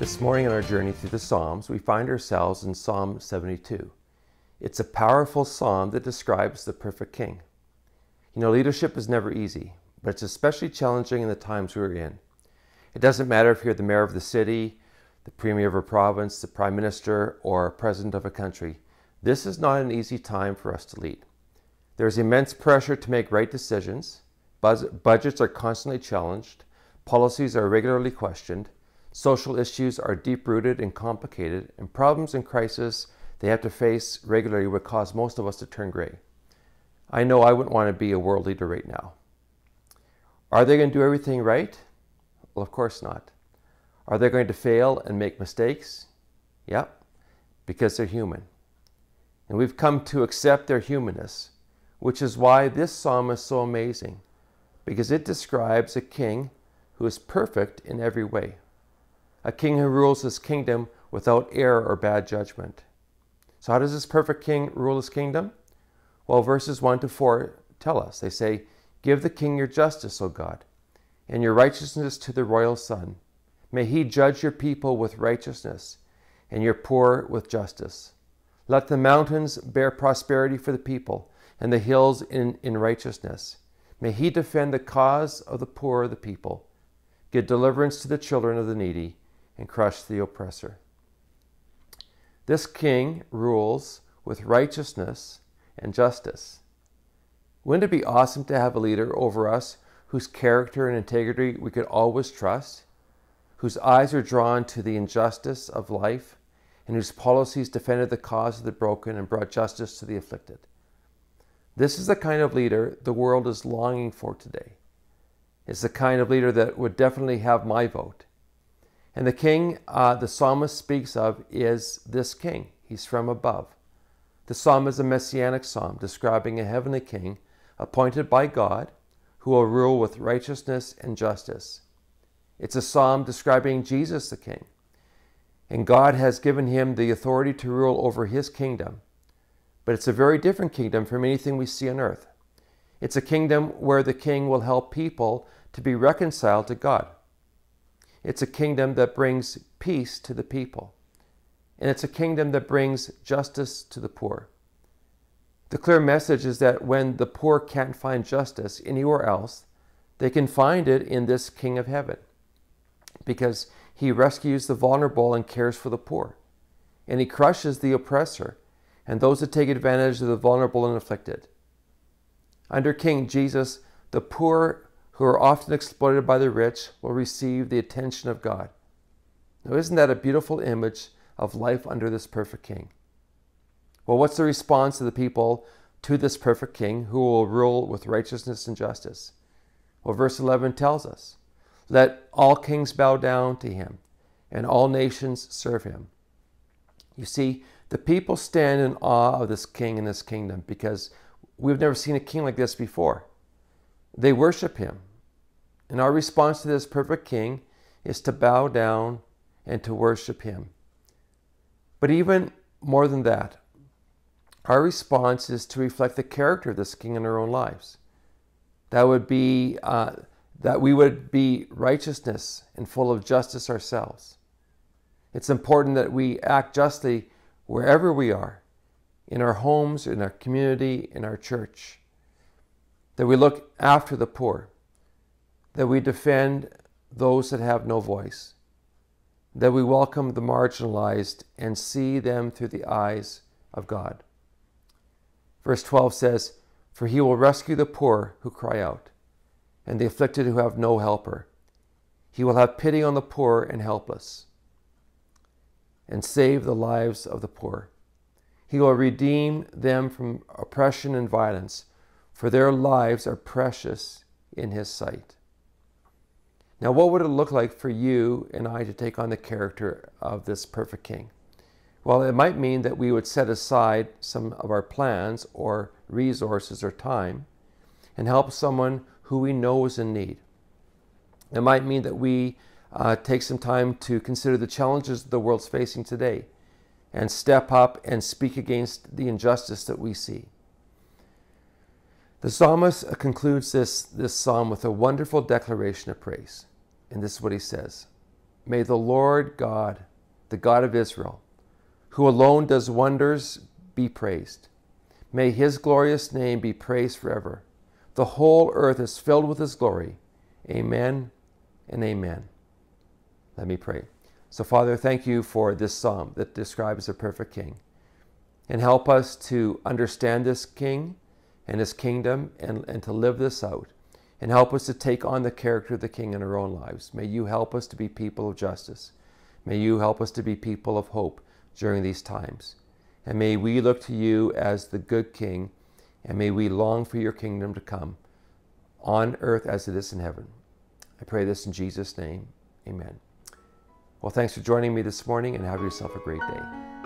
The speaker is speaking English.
This morning on our journey through the Psalms, we find ourselves in Psalm 72. It's a powerful psalm that describes the perfect king. You know, leadership is never easy, but it's especially challenging in the times we're in. It doesn't matter if you're the mayor of the city, the premier of a province, the prime minister, or president of a country. This is not an easy time for us to lead. There's immense pressure to make right decisions. Budgets are constantly challenged. Policies are regularly questioned. Social issues are deep rooted and complicated, and problems and crises they have to face regularly would cause most of us to turn gray. I know I wouldn't want to be a world leader right now. Are they going to do everything right? Well, of course not. Are they going to fail and make mistakes? Yep, because they're human. And we've come to accept their humanness, which is why this psalm is so amazing, because it describes a king who is perfect in every way a king who rules his kingdom without error or bad judgment. So, how does this perfect king rule his kingdom? Well, verses 1 to 4 tell us. They say, Give the king your justice, O God, and your righteousness to the royal son. May he judge your people with righteousness, and your poor with justice. Let the mountains bear prosperity for the people, and the hills in, in righteousness. May he defend the cause of the poor of the people, give deliverance to the children of the needy and crush the oppressor. This king rules with righteousness and justice. Wouldn't it be awesome to have a leader over us whose character and integrity we could always trust, whose eyes are drawn to the injustice of life, and whose policies defended the cause of the broken and brought justice to the afflicted? This is the kind of leader the world is longing for today. It's the kind of leader that would definitely have my vote. And the king uh, the psalmist speaks of is this king. He's from above. The psalm is a messianic psalm describing a heavenly king appointed by God who will rule with righteousness and justice. It's a psalm describing Jesus the king. And God has given him the authority to rule over his kingdom. But it's a very different kingdom from anything we see on earth. It's a kingdom where the king will help people to be reconciled to God. It's a kingdom that brings peace to the people. And it's a kingdom that brings justice to the poor. The clear message is that when the poor can't find justice anywhere else, they can find it in this King of Heaven because he rescues the vulnerable and cares for the poor. And he crushes the oppressor and those that take advantage of the vulnerable and afflicted. Under King Jesus, the poor who are often exploited by the rich will receive the attention of God. Now, isn't that a beautiful image of life under this perfect king? Well, what's the response of the people to this perfect king who will rule with righteousness and justice? Well, verse 11 tells us let all kings bow down to him and all nations serve him. You see, the people stand in awe of this king and this kingdom because we've never seen a king like this before. They worship him, and our response to this perfect King is to bow down and to worship Him. But even more than that, our response is to reflect the character of this King in our own lives. That would be uh, that we would be righteousness and full of justice ourselves. It's important that we act justly wherever we are, in our homes, in our community, in our church. That we look after the poor, that we defend those that have no voice, that we welcome the marginalized and see them through the eyes of God. Verse 12 says, For he will rescue the poor who cry out, and the afflicted who have no helper. He will have pity on the poor and helpless, and save the lives of the poor. He will redeem them from oppression and violence, for their lives are precious in his sight. Now, what would it look like for you and I to take on the character of this perfect king? Well, it might mean that we would set aside some of our plans or resources or time and help someone who we know is in need. It might mean that we uh, take some time to consider the challenges the world's facing today and step up and speak against the injustice that we see. The psalmist concludes this, this psalm with a wonderful declaration of praise. And this is what he says May the Lord God, the God of Israel, who alone does wonders, be praised. May his glorious name be praised forever. The whole earth is filled with his glory. Amen and amen. Let me pray. So, Father, thank you for this psalm that describes a perfect king. And help us to understand this king and his kingdom and, and to live this out. And help us to take on the character of the king in our own lives. May you help us to be people of justice. May you help us to be people of hope during these times. And may we look to you as the good king, and may we long for your kingdom to come on earth as it is in heaven. I pray this in Jesus' name. Amen. Well, thanks for joining me this morning and have yourself a great day.